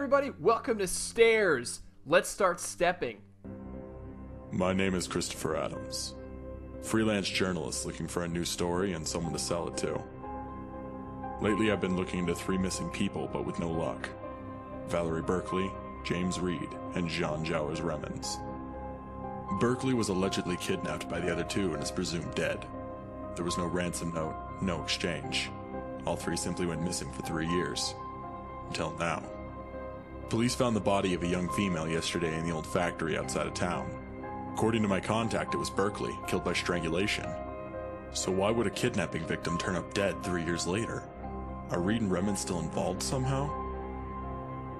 everybody, welcome to Stairs. Let's start stepping. My name is Christopher Adams. Freelance journalist looking for a new story and someone to sell it to. Lately, I've been looking into three missing people, but with no luck Valerie Berkley, James Reed, and Jean Jowers Remens. Berkley was allegedly kidnapped by the other two and is presumed dead. There was no ransom note, no exchange. All three simply went missing for three years. Until now. Police found the body of a young female yesterday in the old factory outside of town. According to my contact, it was Berkley, killed by strangulation. So why would a kidnapping victim turn up dead three years later? Are Reed and Remens still involved somehow?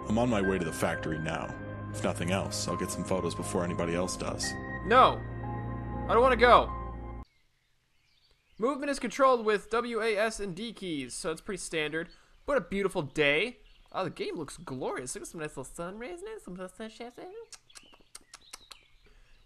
I'm on my way to the factory now. If nothing else, I'll get some photos before anybody else does. No, I don't want to go. Movement is controlled with W, A, S, and D keys, so it's pretty standard. What a beautiful day. Oh, the game looks glorious. Look at some nice little sun rays in it, some little sunshine.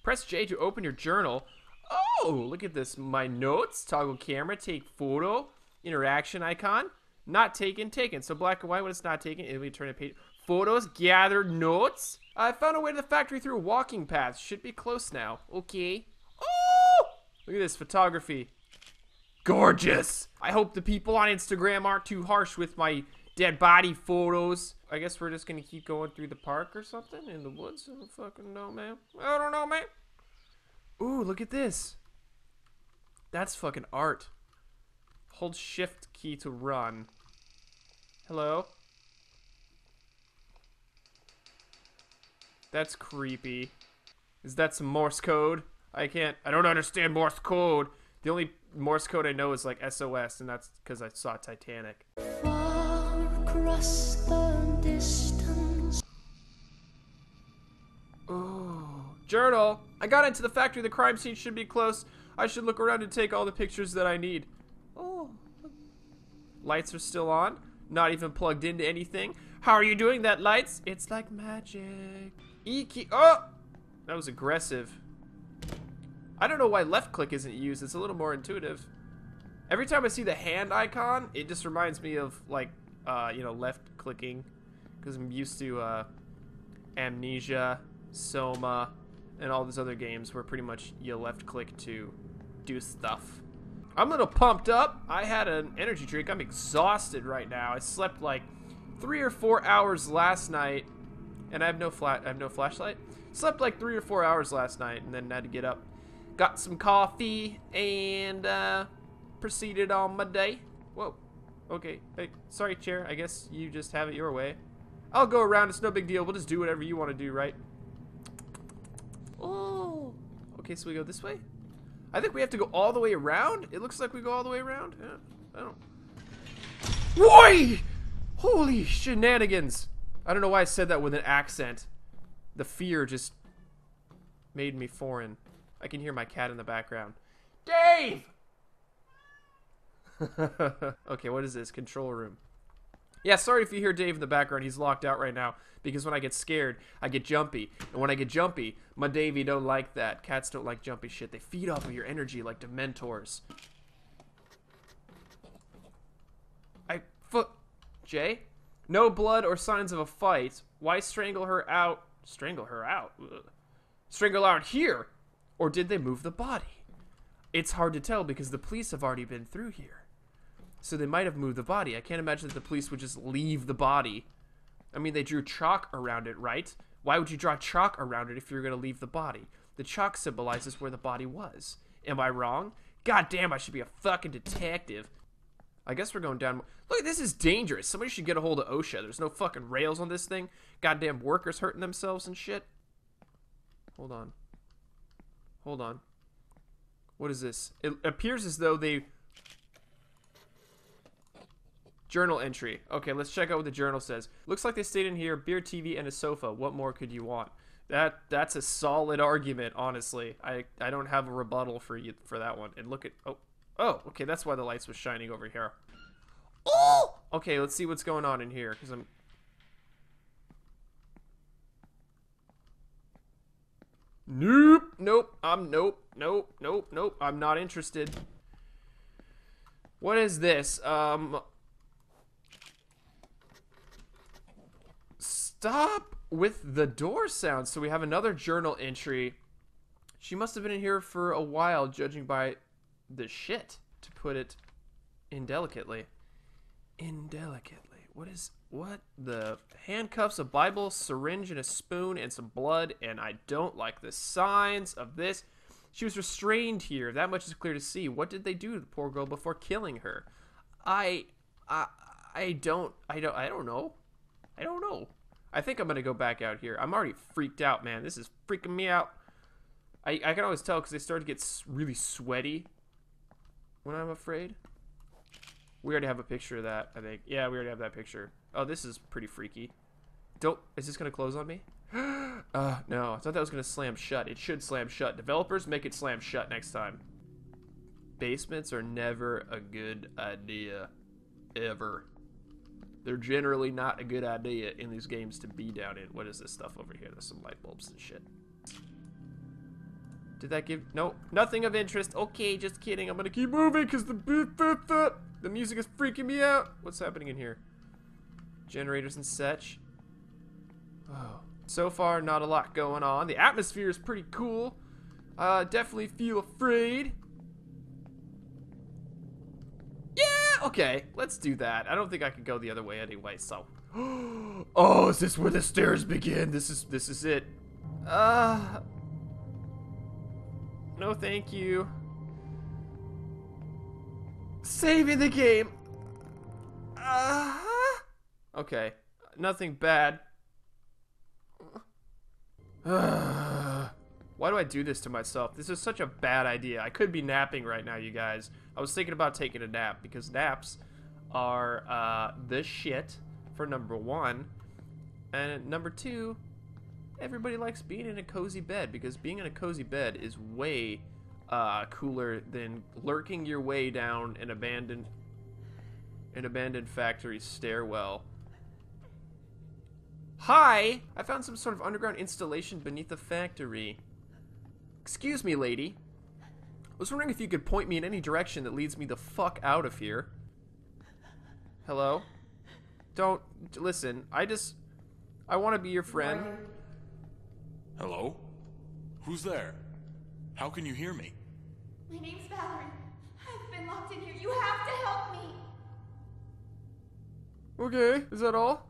Press J to open your journal. Oh, look at this. My notes, toggle camera, take photo, interaction icon. Not taken, taken. So black and white when it's not taken, it'll be turn a page. Photos, gathered notes. I found a way to the factory through a walking path. Should be close now. Okay. Oh! Look at this photography. Gorgeous. I hope the people on Instagram aren't too harsh with my dead body photos. I guess we're just gonna keep going through the park or something in the woods. I don't fucking know, man. I don't know, man. Ooh, look at this. That's fucking art. Hold shift key to run. Hello? That's creepy. Is that some Morse code? I can't. I don't understand Morse code. The only Morse code I know is like SOS, and that's because I saw Titanic. Oh, journal. I got into the factory. The crime scene should be close. I should look around and take all the pictures that I need. Oh, lights are still on. Not even plugged into anything. How are you doing that, lights? It's like magic. Key. Oh, that was aggressive. I don't know why left click isn't used. It's a little more intuitive. Every time I see the hand icon, it just reminds me of like, uh, you know, left clicking, because I'm used to uh, Amnesia, Soma, and all these other games where pretty much you left click to do stuff. I'm a little pumped up. I had an energy drink. I'm exhausted right now. I slept like three or four hours last night, and I have no flat. I have no flashlight. Slept like three or four hours last night, and then had to get up, got some coffee, and uh, proceeded on my day. Whoa. Okay. Hey, sorry, chair. I guess you just have it your way. I'll go around. It's no big deal. We'll just do whatever you want to do, right? Oh. Okay, so we go this way. I think we have to go all the way around. It looks like we go all the way around. Yeah, I don't. Why? Holy shenanigans! I don't know why I said that with an accent. The fear just made me foreign. I can hear my cat in the background. Dave! okay, what is this? Control room. Yeah, sorry if you hear Dave in the background. He's locked out right now because when I get scared, I get jumpy. And when I get jumpy, my Davey don't like that. Cats don't like jumpy shit. They feed off of your energy like dementors. I Jay? No blood or signs of a fight. Why strangle her out? Strangle her out? Ugh. Strangle out here? Or did they move the body? It's hard to tell because the police have already been through here. So they might have moved the body. I can't imagine that the police would just leave the body. I mean, they drew chalk around it, right? Why would you draw chalk around it if you're going to leave the body? The chalk symbolizes where the body was. Am I wrong? God damn, I should be a fucking detective. I guess we're going down. Look, this is dangerous. Somebody should get a hold of OSHA. There's no fucking rails on this thing. Goddamn workers hurting themselves and shit. Hold on. Hold on. What is this? It appears as though they Journal entry. Okay, let's check out what the journal says. Looks like they stayed in here, beer, TV, and a sofa. What more could you want? That that's a solid argument, honestly. I I don't have a rebuttal for you for that one. And look at oh oh okay, that's why the lights was shining over here. Oh okay, let's see what's going on in here because I'm. Nope, nope, I'm nope, nope, nope, nope. I'm not interested. What is this? Um, Stop with the door sound. So we have another journal entry. She must have been in here for a while, judging by the shit, to put it indelicately. Indelicately. What is what the handcuffs, a Bible, syringe, and a spoon, and some blood, and I don't like the signs of this. She was restrained here. That much is clear to see. What did they do to the poor girl before killing her? I, I, I don't, I don't, I don't know. I don't know. I think I'm gonna go back out here. I'm already freaked out, man. This is freaking me out. I, I can always tell because they start to get really sweaty when I'm afraid. We already have a picture of that, I think. Yeah, we already have that picture. Oh, this is pretty freaky. Don't. Is this gonna close on me? uh, no. I thought that was gonna slam shut. It should slam shut. Developers, make it slam shut next time. Basements are never a good idea. Ever. They're generally not a good idea in these games to be down in. What is this stuff over here? There's some light bulbs and shit. Did that give... No, nothing of interest. Okay, just kidding. I'm gonna keep moving because the... The music is freaking me out. What's happening in here? Generators and such. Oh. So far, not a lot going on. The atmosphere is pretty cool. Uh, definitely feel afraid. Okay, let's do that. I don't think I can go the other way anyway, so. oh, is this where the stairs begin? This is this is it. Uh No, thank you. Saving the game. Uh Okay. Nothing bad. Why do I do this to myself? This is such a bad idea. I could be napping right now, you guys. I was thinking about taking a nap because naps are uh, the shit for number one. And number two, everybody likes being in a cozy bed because being in a cozy bed is way uh, cooler than lurking your way down an abandoned an abandoned factory stairwell. Hi! I found some sort of underground installation beneath the factory. Excuse me, lady. I was wondering if you could point me in any direction that leads me the fuck out of here. Hello? Don't listen. I just I want to be your friend. Hello? Who's there? How can you hear me? My name's Valerie. I've been locked in here. You have to help me. Okay, is that all?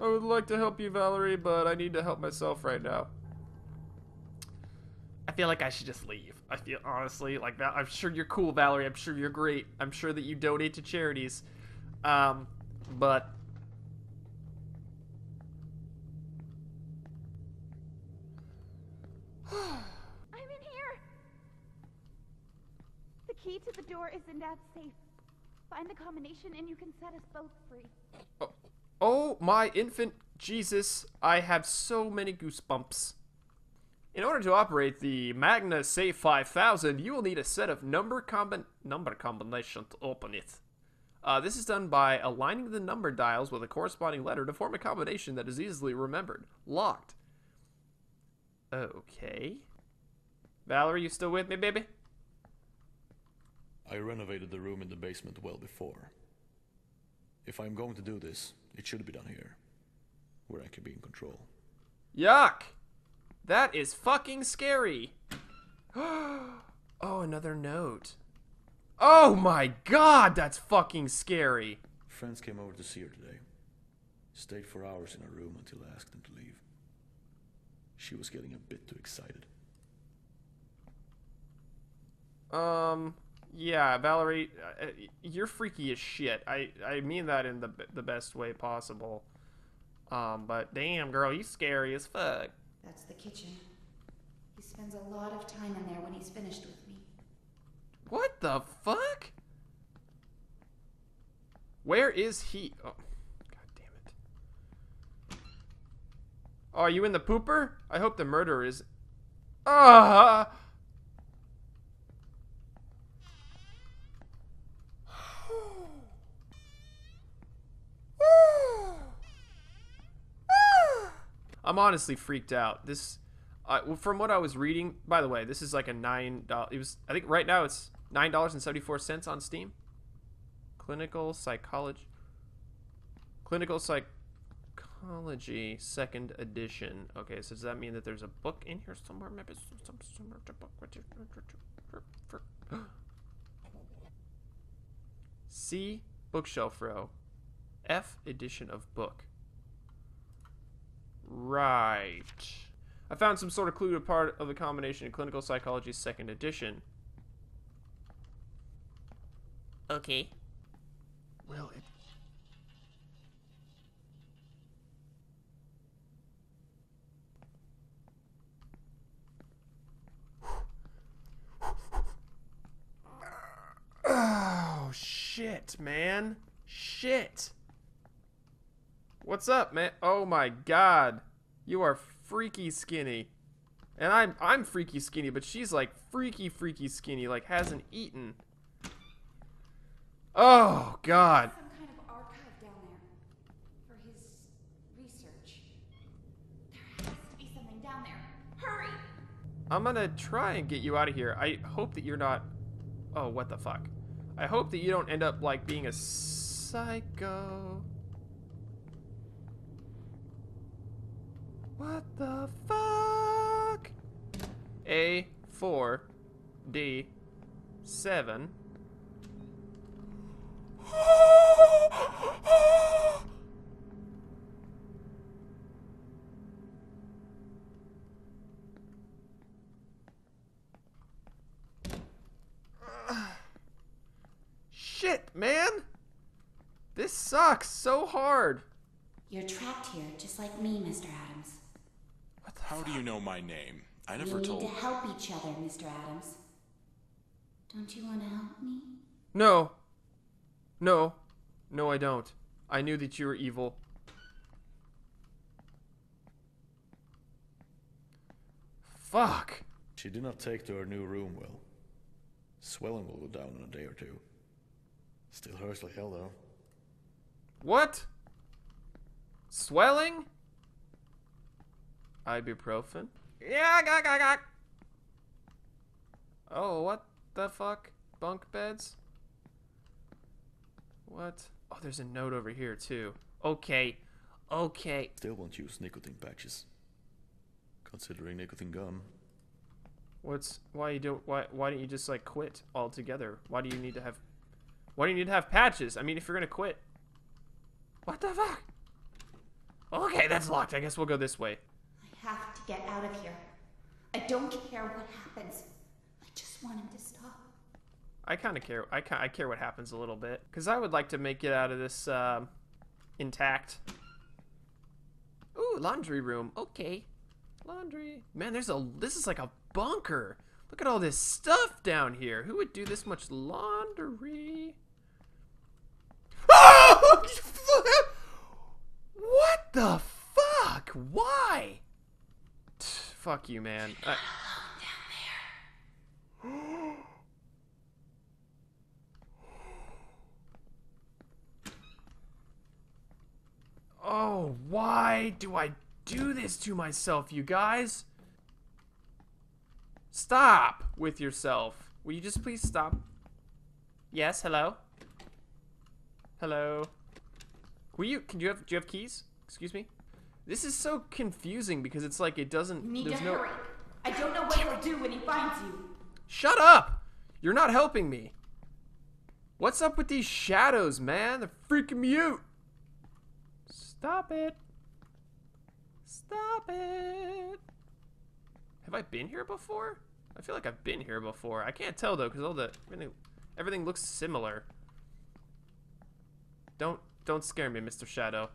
I would like to help you, Valerie, but I need to help myself right now. I feel like I should just leave. I feel honestly like that. I'm sure you're cool, Valerie. I'm sure you're great. I'm sure that you donate to charities. Um, but I'm in here. The key to the door is in Dad's safe. Find the combination and you can set us both free. Oh my infant Jesus, I have so many goosebumps. In order to operate the Magna Safe 5000, you will need a set of number combi- number combination to open it. Uh, this is done by aligning the number dials with a corresponding letter to form a combination that is easily remembered. Locked. Okay. Valerie, you still with me, baby? I renovated the room in the basement well before. If I'm going to do this, it should be done here, where I can be in control. Yuck! That is fucking scary. oh, another note. Oh my god, that's fucking scary. Friends came over to see her today. Stayed for hours in her room until I asked them to leave. She was getting a bit too excited. Um, yeah, Valerie, uh, uh, you're freaky as shit. I I mean that in the the best way possible. Um, but damn, girl, you scary as fuck. That's the kitchen. He spends a lot of time in there when he's finished with me. What the fuck? Where is he? Oh, god damn it. Oh, are you in the pooper? I hope the murderer is. Ah! I'm honestly freaked out. This, uh, well, from what I was reading, by the way, this is like a nine dollar. It was, I think, right now it's nine dollars and seventy four cents on Steam. Clinical psychology. Clinical Psychology, second edition. Okay, so does that mean that there's a book in here somewhere? Maybe some some book. C bookshelf row. F edition of book. Right. I found some sort of clue to part of the combination in clinical psychology second edition. Okay. Well, it Oh, shit, man. Shit. What's up, man? Oh my god. You are freaky skinny. And I'm I'm freaky skinny, but she's like freaky freaky skinny, like hasn't eaten. Oh god. Kind of archive down there for his research. There has to be something down there. Hurry! I'm gonna try and get you out of here. I hope that you're not. Oh, what the fuck? I hope that you don't end up like being a psycho. What the fuck? A four D seven. Shit, man! This sucks so hard. You're trapped here, just like me, Mr. Adams. How do you know my name? I never We never need told. to help each other, Mr. Adams. Don't you want to help me? No. No. No, I don't. I knew that you were evil. Fuck. She did not take to her new room well. Swelling will go down in a day or two. Still hurts like hell though. What? Swelling? Ibuprofen? Yeah, gah, gah, gah. Oh, what the fuck? Bunk beds? What? Oh, there's a note over here, too. Okay. Okay. Still won't use nicotine patches. Considering nicotine gum. What's why you don't why why don't you just like quit altogether? Why do you need to have why do you need to have patches? I mean if you're gonna quit. What the fuck? Okay, that's locked. I guess we'll go this way. Get out of here. I don't care what happens. I just want him to stop. I kind of care. I, I care what happens a little bit because I would like to make it out of this um, intact. Ooh, laundry room. Okay, laundry. Man, there's a. This is like a bunker. Look at all this stuff down here. Who would do this much laundry? Oh! what the fuck? Why? Fuck you, man. I- Oh, why do I do this to myself, you guys? Stop with yourself. Will you just please stop? Yes, hello? Hello? Will you, can you have, do you have keys? Excuse me? This is so confusing because it's like it doesn't, You need there's to no- hurry. I don't know what he'll do when he finds you. Shut up! You're not helping me. What's up with these shadows, man? They're freaking me out. Stop it. Stop it. Have I been here before? I feel like I've been here before. I can't tell though, because all the everything, everything looks similar. Don't don't scare me, Mr. Shadow.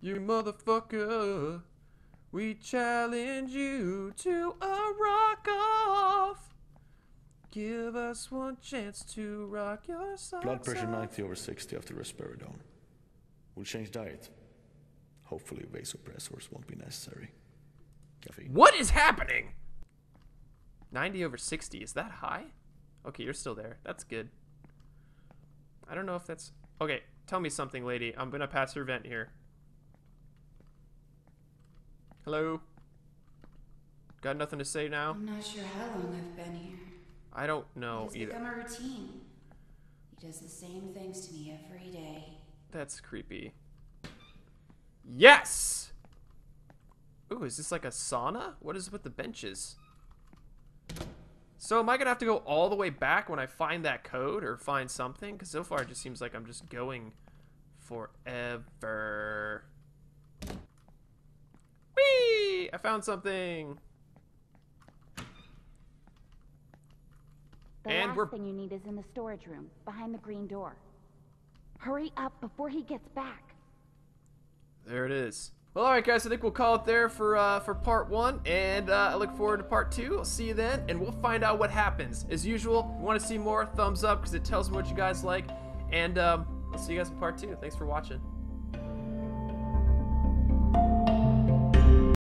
You motherfucker. We challenge you to a rock off. Give us one chance to rock your socks Blood pressure off. 90 over 60 after risperidone. We'll change diet. Hopefully vasopressors won't be necessary. Caffeine. What is happening? 90 over 60. Is that high? Okay, you're still there. That's good. I don't know if that's. Okay, tell me something, lady. I'm gonna pass her vent here. Hello? Got nothing to say now? I'm not sure how long I've been here. I don't know it's either. become a routine. He does the same things to me every day. That's creepy. Yes! Ooh, is this like a sauna? What is with the benches? So am I gonna have to go all the way back when I find that code or find something? Because so far it just seems like I'm just going forever. Whee! I found something. The And last we're- thing you need is in the storage room, behind the green door. Hurry up before he gets back. There it is. Well, all right, guys. I think we'll call it there for uh, for part one, and uh, I look forward to part two. I'll see you then, and we'll find out what happens. As usual, want to see more? Thumbs up because it tells me what you guys like, and um, I'll see you guys in part two. Thanks for watching.